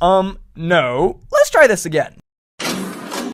Um, no. Let's try this again.